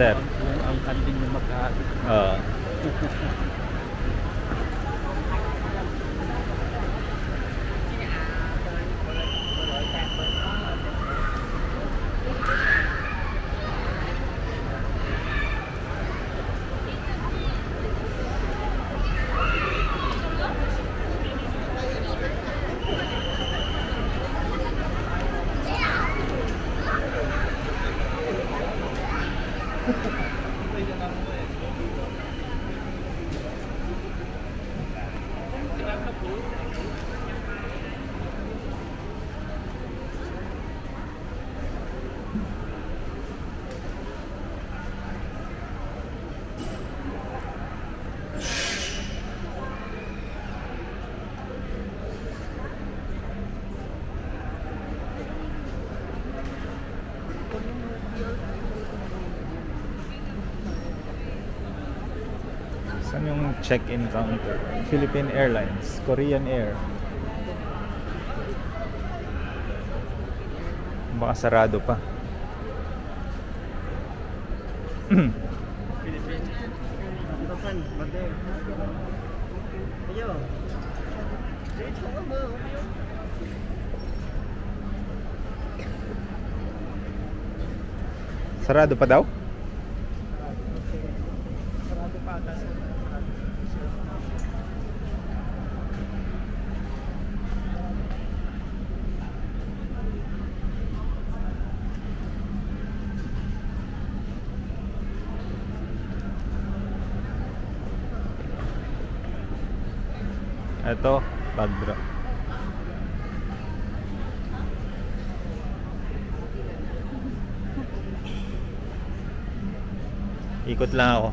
said. Saan yung check-in counter? Philippine Airlines, Korean Air. Baka sarado pa. Sarado pa daw? Sarado pa ata sir. Ito, pag-drop. Ikot lang ako.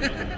Yeah.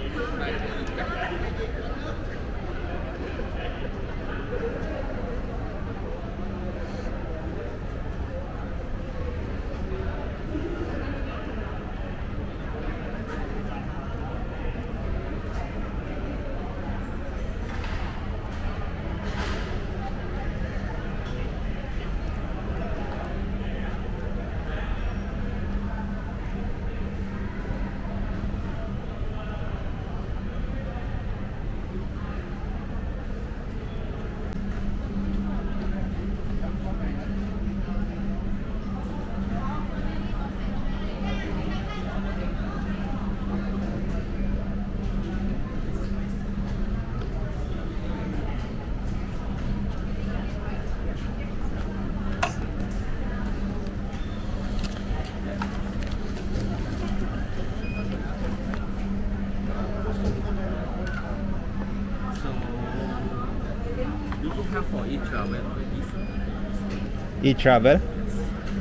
E-travel?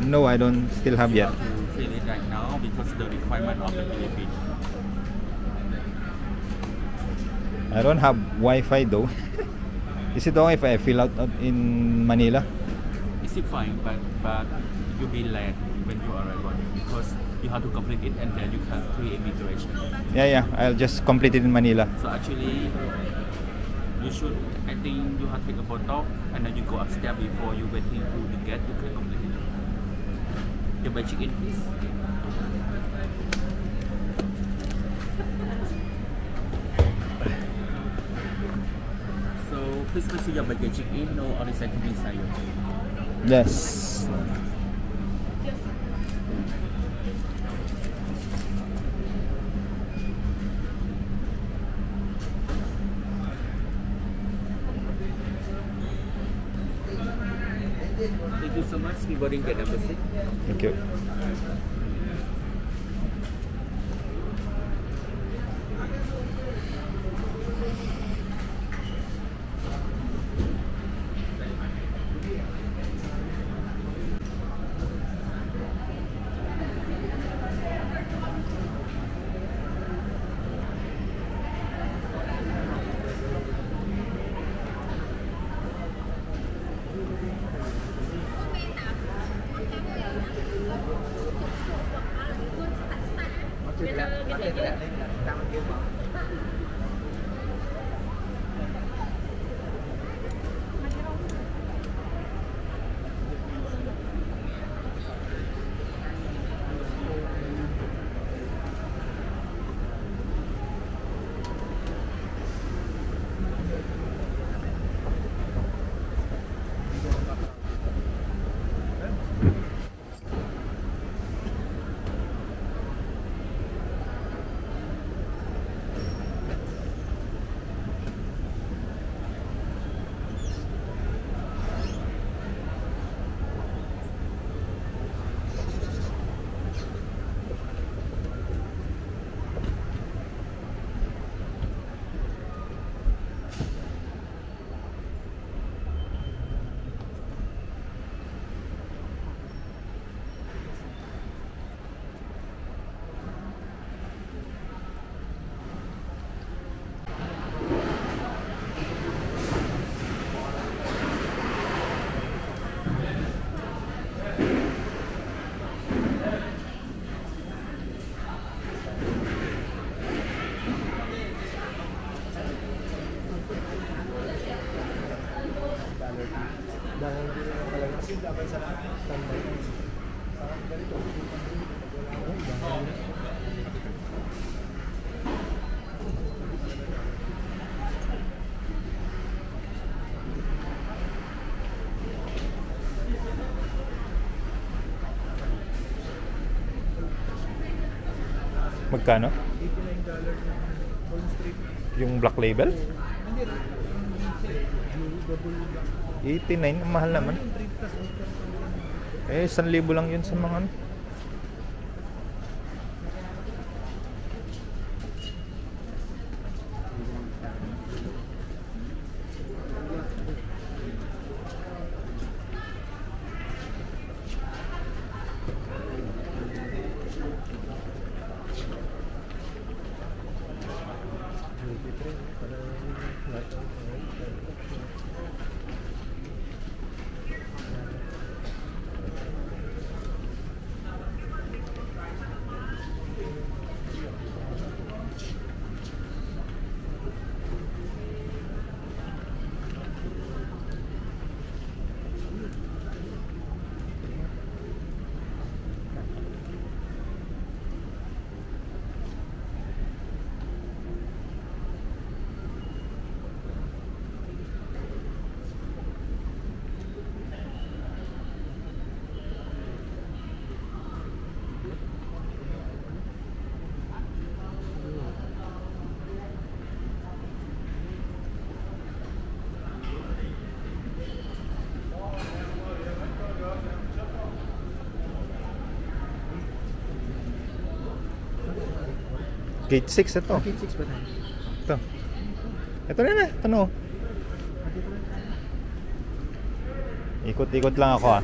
No, I don't still have You yet. have to fill it right now because the requirement of the Philippines. I don't have Wi-Fi though. Is it okay if I fill out in Manila? It's still fine, but but you'll be late when you arrive on it because you have to complete it and then you can create immigration. Yeah, yeah. I'll just complete it in Manila. So actually, you should. I think you have to take a photo and then you go upstairs before you waiting to the gate. You can complete it. The check in, please. So please consider your baggage check in. No other item inside your. Yes. Thank you. Magkano? $89 yung black label? Hindi rin. Yung double black. 89, ang mahal naman. Yung 3 plus ultra. Eh, 1,000 lang yun sa mga ano. Gate 6 ito. Ah, gate 6 ba tayo? Ito. Ito rin eh. Ano? Ikot-ikot lang ako ah.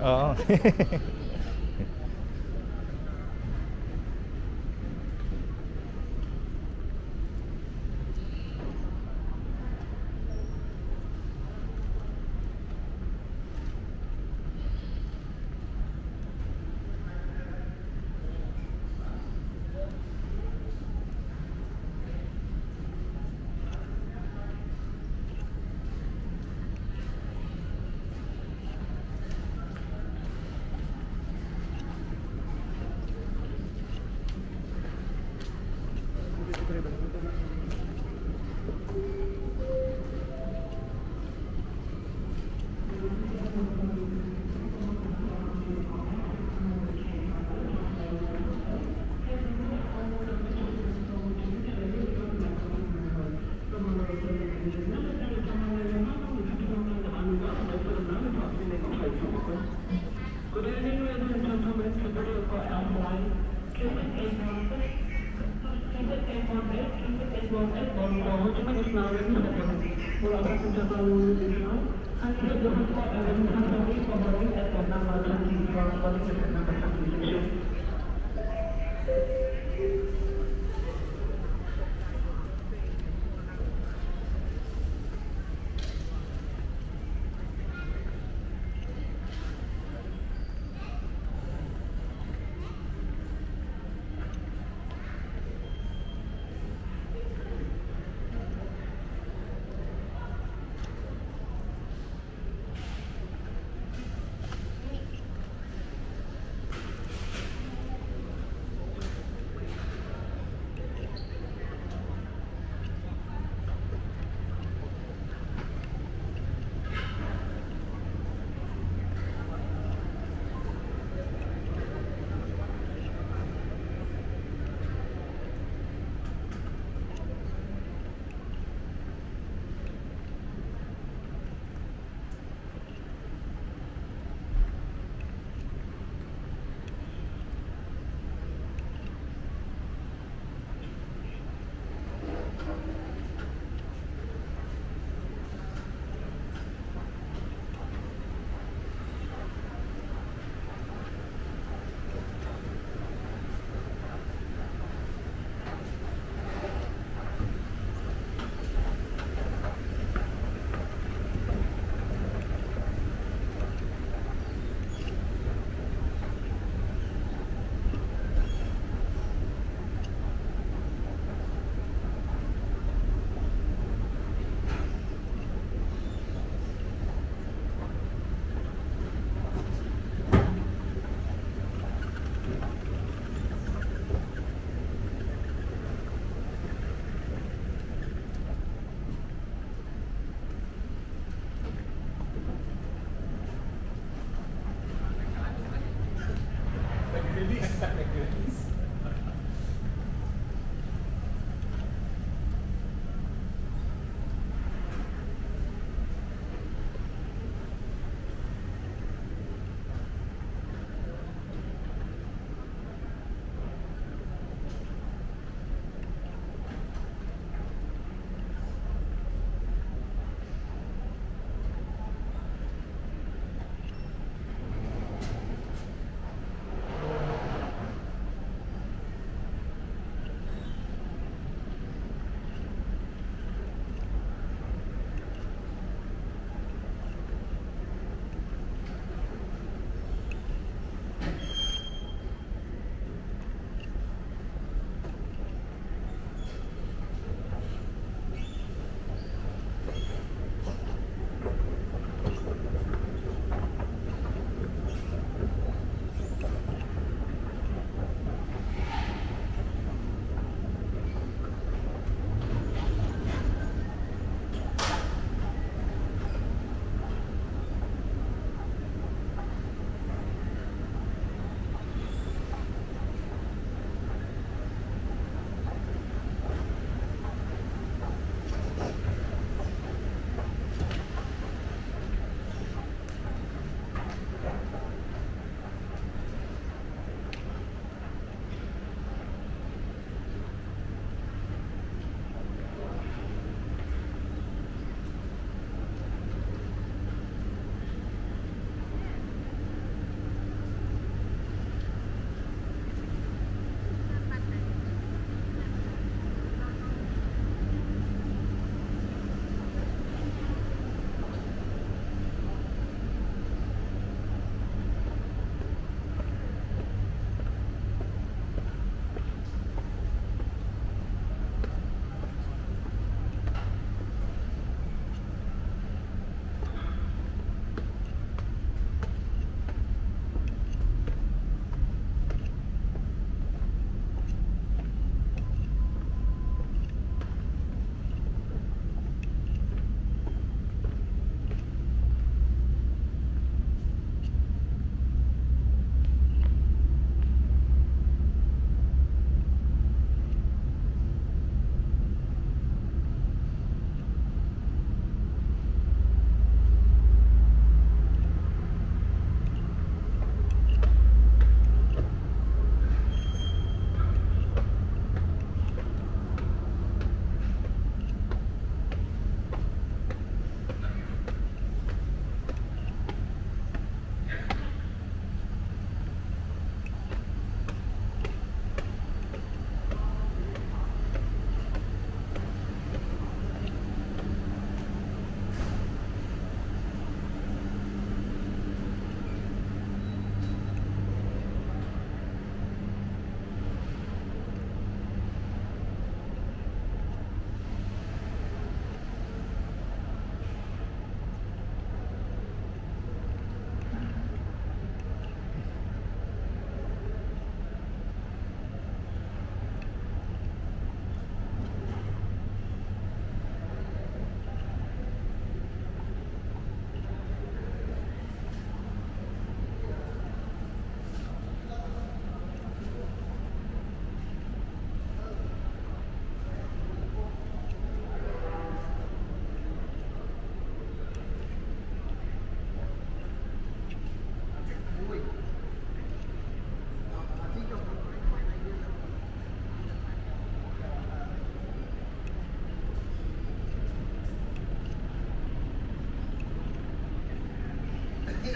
哦嘿嘿 Thank you.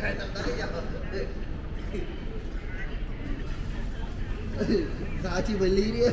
साची बल्ली रही है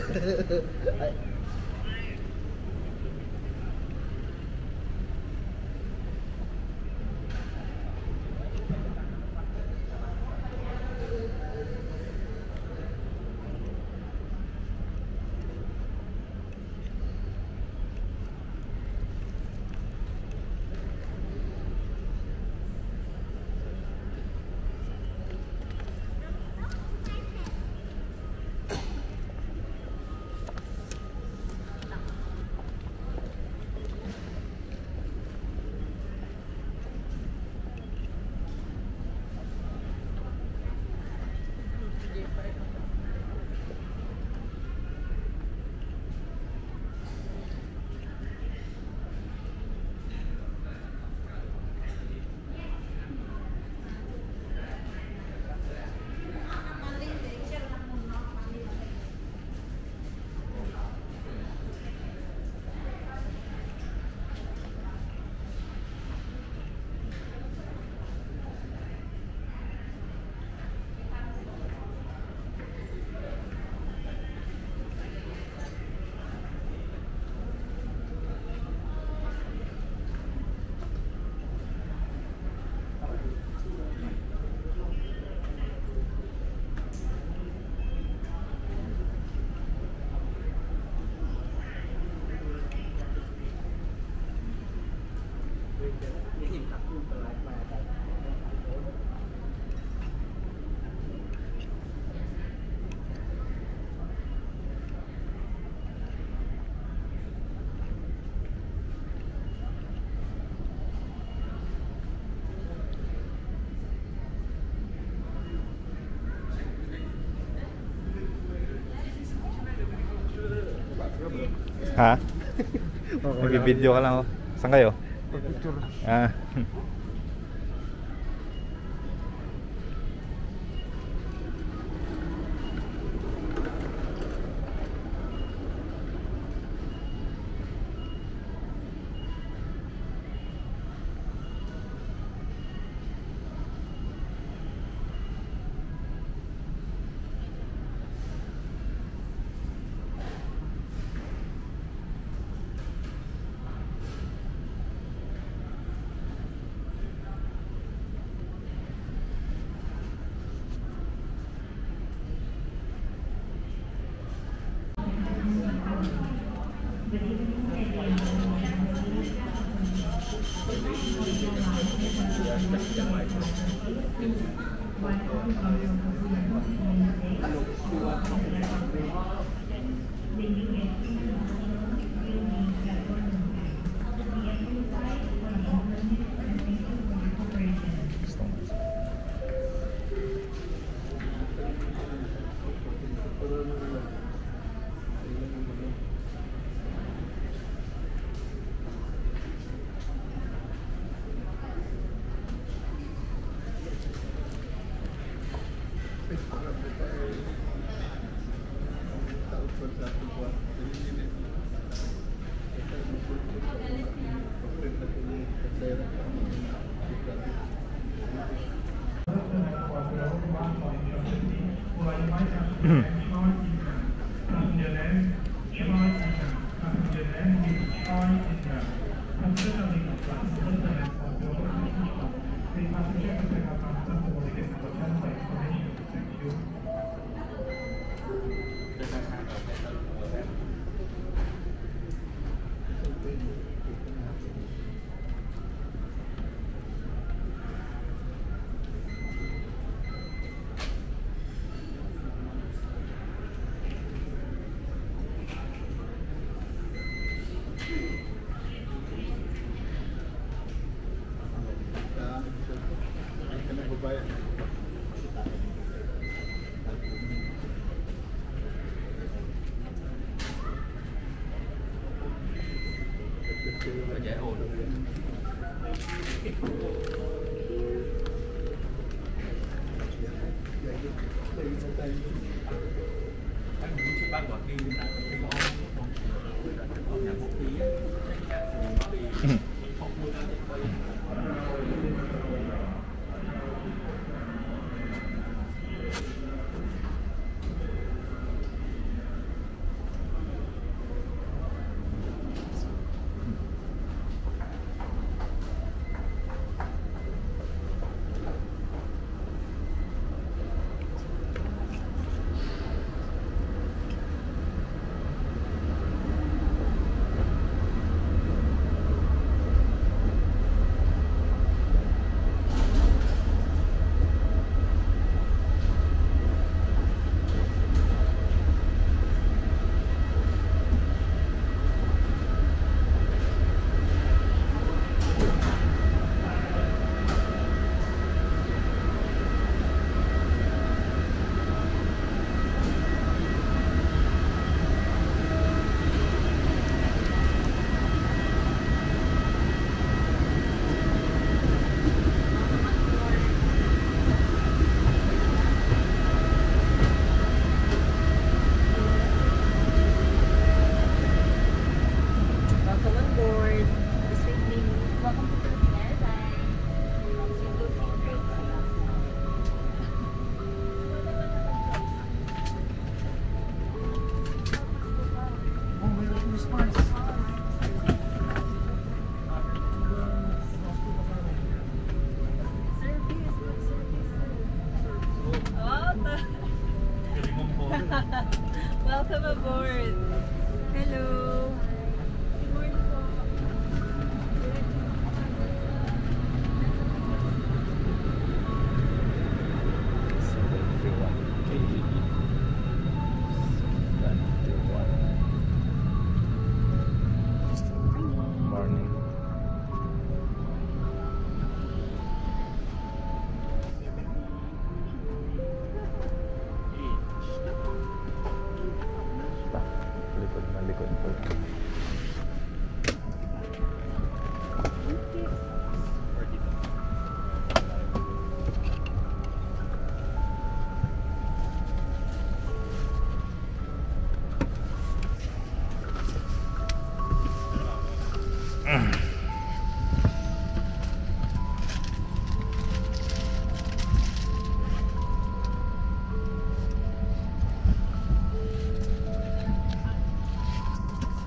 Ha? Nag-video ka lang oh. Saan kayo? Picture. Ah. Gracias.